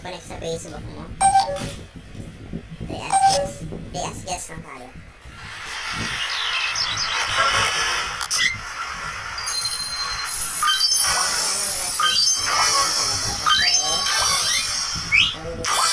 i-connect sa Facebook mo. Bias-gas. Bias-gas lang tayo. Thank.